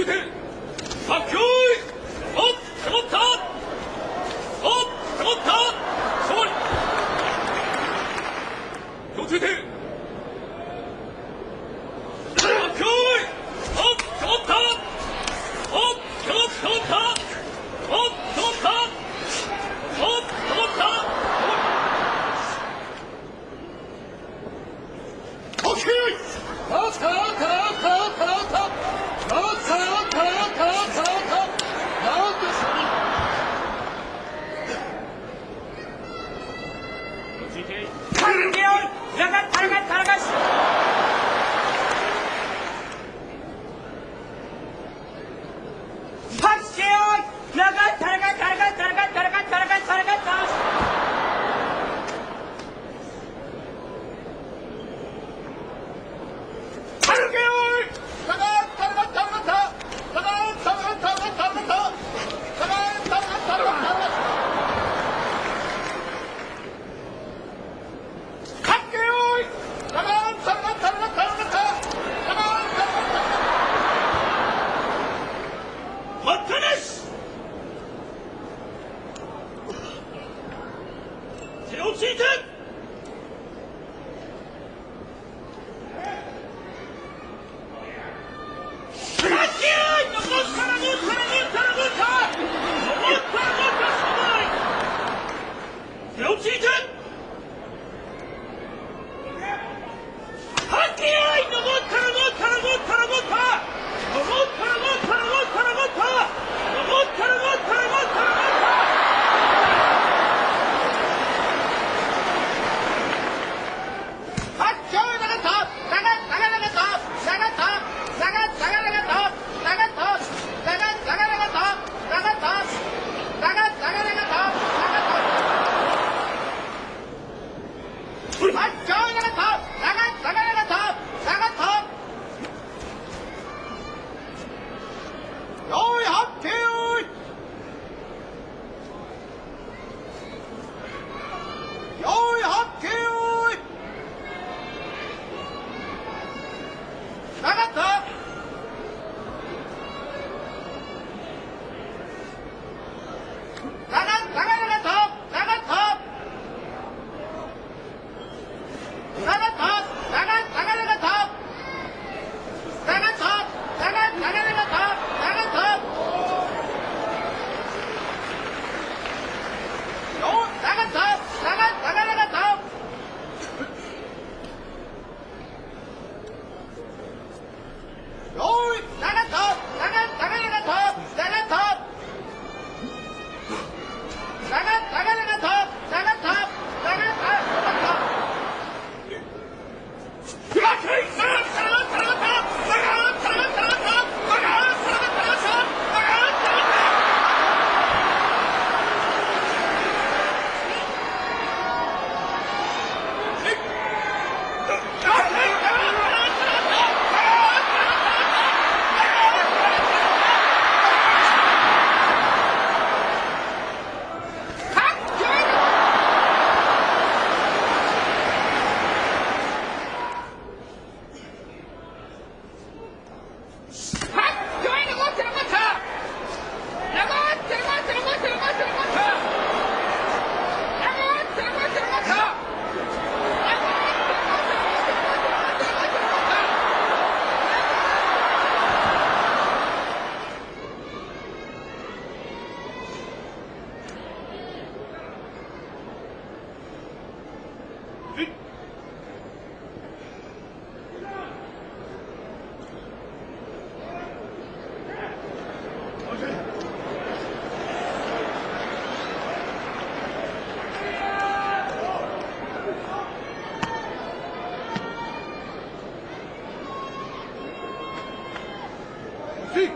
発表お勝利手をつ。嘿